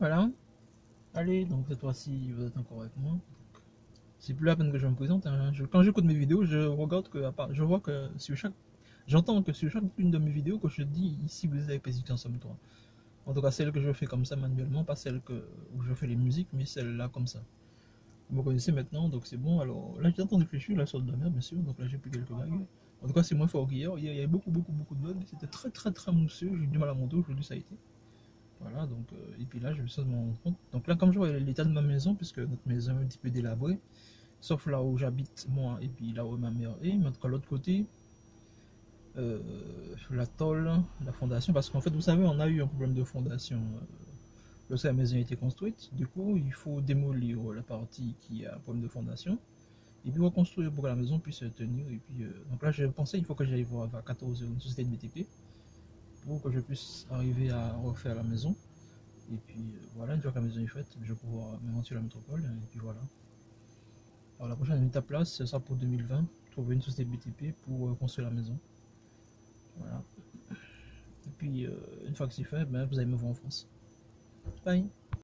Voilà. Allez, donc cette fois-ci, vous êtes encore avec moi. C'est plus la peine que je me présente. hein. Je- quand j'écoute mes vidéos, je regarde que, je vois que sur chaque, j'entends que sur chacune de mes vidéos, que je dis ici vous êtes Pésic en somme toi. En tout cas, celle que je fais comme ça manuellement, pas celle que, où je fais les musiques, mais celle-là comme ça. Vous me connaissez maintenant, donc c'est bon. Alors là, j'ai entendu réfléchir, la sorte de mer, bien sûr. Donc là, j'ai plus quelques vagues. En tout cas, c'est moins fort qu'hier. Hier, il y avait beaucoup, beaucoup, beaucoup de vagues. C'était très, très, très mousseux. J'ai eu du mal à monter. Aujourd'hui, ça a été. Voilà, donc, euh, et puis là, je vais ça de mon compte. Donc là, comme je vois l'état de ma maison, puisque notre maison est un petit peu délabrée, sauf là où j'habite moi, et puis là où ma mère est, mais en l'autre côté, euh, la tôle, la fondation, parce qu'en fait, vous savez, on a eu un problème de fondation euh, lorsque la maison a été construite. Du coup, il faut démolir la partie qui a un problème de fondation, et puis reconstruire pour que la maison puisse tenir. Et puis, donc là, j'ai pensé, il faut que j'aille voir vers 14 une société de BTP pour que je puisse arriver à refaire la maison. Et puis euh, voilà, une fois que la maison est faite, je vais pouvoir sur la métropole. Et puis voilà. Alors la prochaine étape là, ce sera pour 2020, trouver une société BTP pour euh, construire la maison. Voilà. Et puis euh, une fois que c'est fait, ben, vous allez me voir en France. Bye